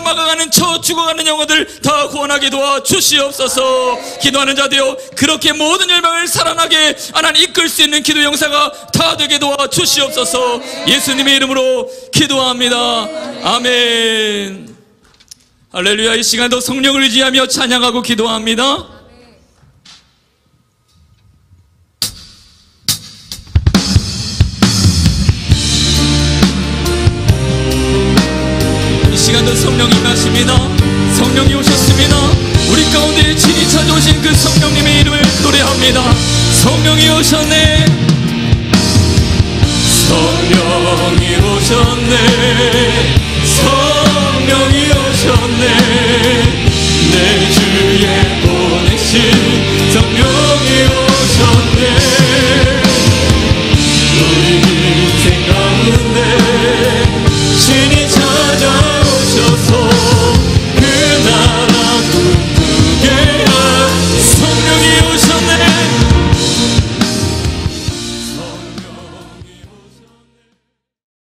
막아가는 저 죽어가는 영혼들 다 구원하게 도와 주시옵소서. 기도하는 자되어 그렇게 모든 열방을 살아나게 하나님 이끌 수 있는 기도 영사가 다 되게 도와 주시옵소서. 예수님의 이름으로 기도합니다. 아멘. 할렐루야 이 시간도 성령을 의지하며 찬양하고 기도합니다 시간도 성령이 임하십니다. 성령이 오셨습니다. 우리 가운데 친히 찾아오신 그 성령님의 이름을 노래합니다. 성령이 오셨네. 성령이 오셨네. 오셨네